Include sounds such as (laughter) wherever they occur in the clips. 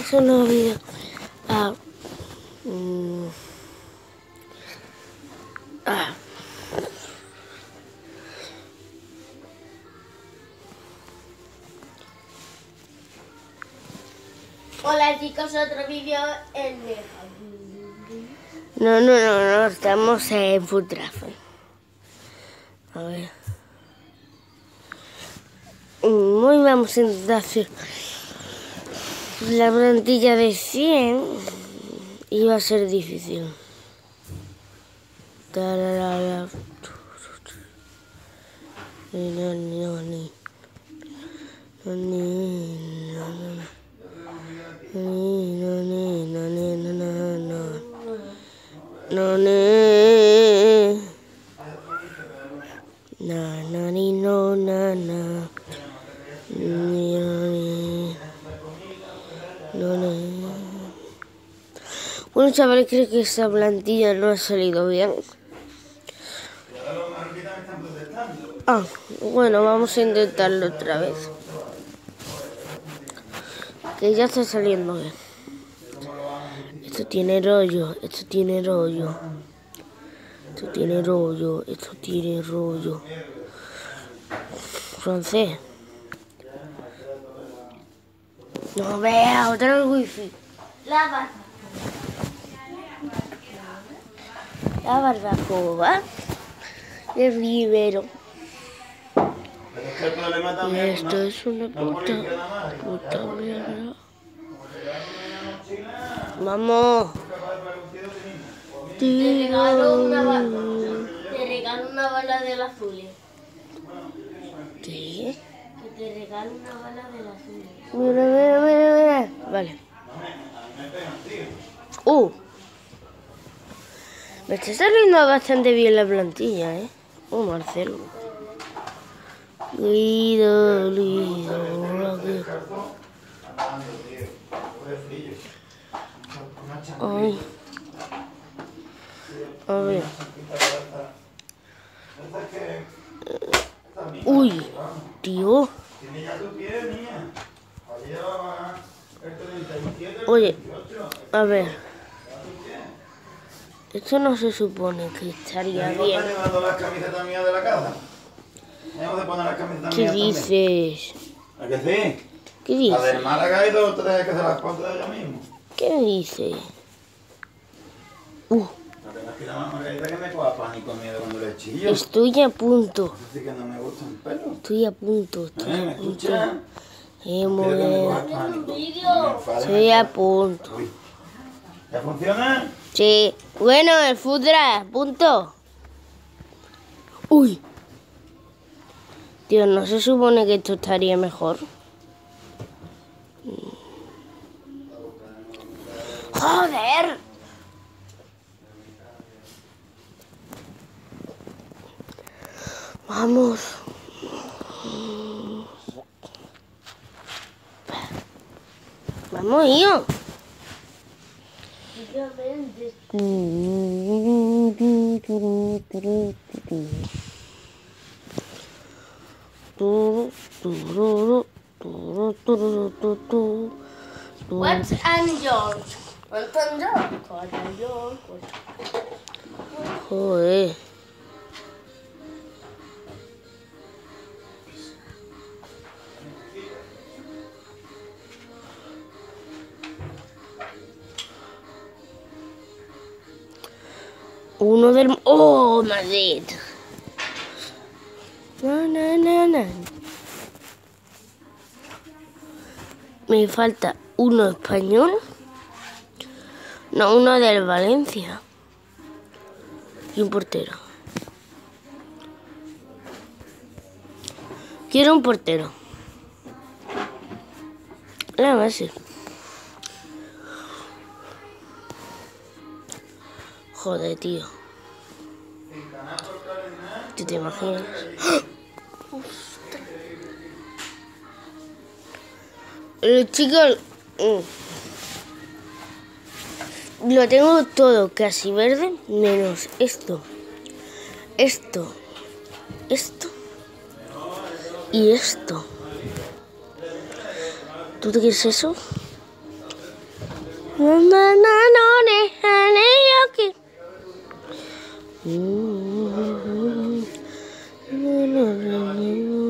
eso no había. Ah, mm, ah. Hola chicos, otro vídeo en No, no, no, no, estamos en Traffic. A ver. Mm, Hoy vamos a intentar hacer la plantilla de 100 y va a ser difícil ni. No, ni, no, no, no. Ni, no, ni, no, ni, no, no, no. No, ni. Na, na, ni, no, na, na. Ni, no, ni. No, ni. Bueno, chavales, creo que esta plantilla no ha salido bien. Ah, bueno, vamos a intentarlo otra vez. Que ya está saliendo bien. Esto tiene rollo, esto tiene rollo. Esto tiene rollo, esto tiene rollo. Francés. No vea, otra vez wifi. La barbacoa. El es que el problema Y esto es una puta, puta mierda. Vamos. Te regalo una bala. Te regalo una bala del azul. ¿Qué? Que te regalo una bala del azul. Mira. Vale. Uh. Me está saliendo bastante bien la plantilla, ¿eh? Oh, Marcelo. Lido, aquí. Ay. A ver. Uy, tío. Tiene ya tu pie, niña. Ayer llevaba el 37, el Oye, 38. a ver. Esto no se supone que estaría ¿Me bien. ¿Qué dices? ¿A que sí? ¿Qué La del dices? Málaga hay dos o tres que se las pongo de ella mismo. ¿Qué dices? Uh, estoy a punto. Estoy a punto. Estoy ¿Eh? ¿Me a punto. Quiero muy bien. a punto. ¿Ya funciona? Sí. Bueno, el Fudra, punto. Uy. Tío, ¿no se supone que esto estaría mejor? ¡Joder! Vamos. Vamos, hijo. Obviamente. What's and George? What's and George? What's and George? Uno del... ¡Oh, Madrid! Na, na, na, na. Me falta uno español. No, uno del Valencia. Y un portero. Quiero un portero. Nada más. sí. Joder, tío. ¿Tú te imaginas? (gasps) Los chicos... mm, Lo tengo todo casi verde, menos esto. Esto. Esto. Y esto. ¿Tú te quieres eso? No,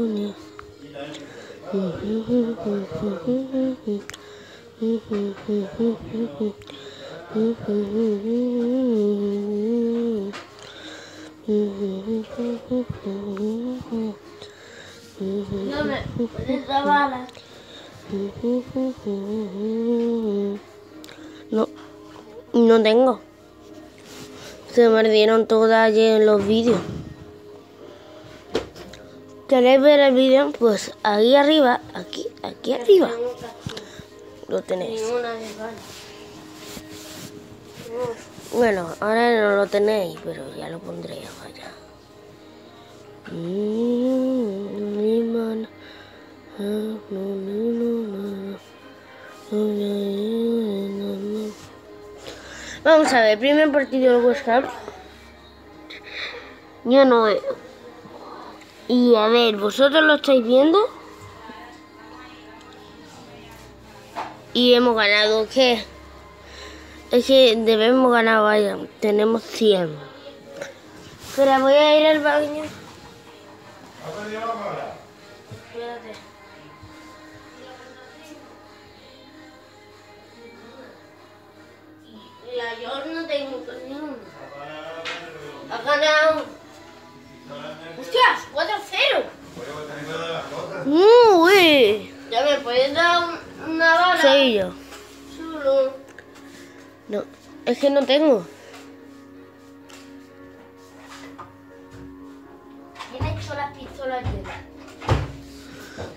ne. Dame, esa bala. No, no tengo. Se perdieron todas ayer los vídeos. ¿Queréis ver el vídeo? Pues ahí arriba, aquí, aquí arriba, lo tenéis. Bueno, ahora no lo tenéis, pero ya lo pondré allá. Vamos a ver, primer partido del West Ham. Yo no veo. Y a ver, ¿vosotros lo estáis viendo? Y hemos ganado, ¿qué? Es que debemos ganar, vaya. Tenemos 100. Espera, voy a ir al baño. Espérate. Soy yo. Solo. No, es que no tengo. ¿Quién ha hecho las pistolas llenas?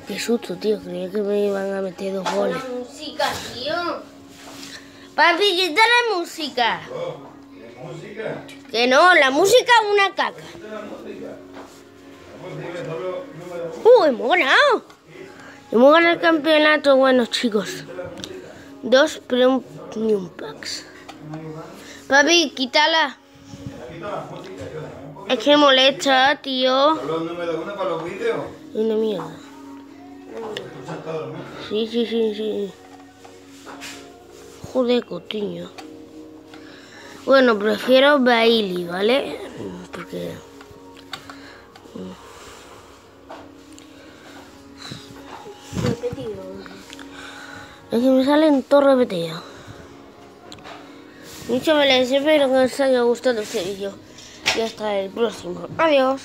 Qué susto, tío. Creía que me iban a meter dos goles. La música, tío. Papi, quita la música. Que no, la música es una caca. ¿Qué es la música? Uh, hemos ganado. Hemos ganado el campeonato, bueno, chicos. Dos premium packs. Papi, quítala. Es que molesta, tío. Número uno para los vídeos. Una mierda. Sí, sí, sí, sí. Joder, cotiño. Bueno, prefiero Bailey, ¿vale? Porque... Es que me salen todo repetido. Muchas gracias, espero que os haya gustado este vídeo. Y hasta el próximo. Adiós.